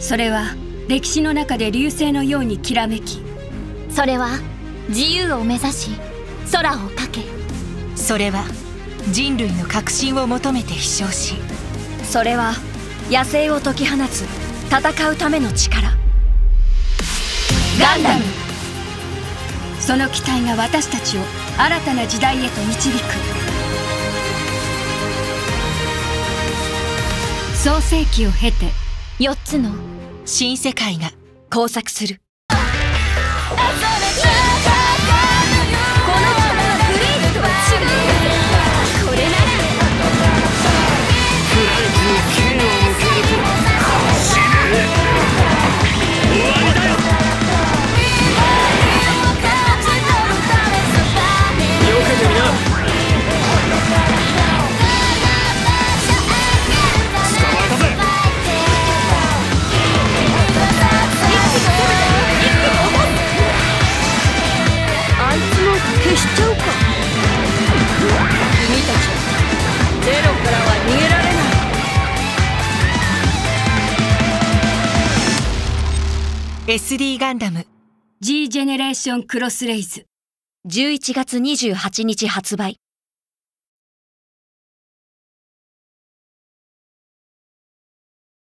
それは歴史の中で流星のようにきらめき。それは自由を目指し空をかけ。それは人類の革新を求めて飛翔し。それは野生を解き放つ戦うための力。ガンダム。その機体が私たちを新たな時代へと導く。創世紀を経て4つの新世界が交錯する。ゼロからは逃げられない SD ガンダム。G ジェネレーションクロスレイズ11月28日発売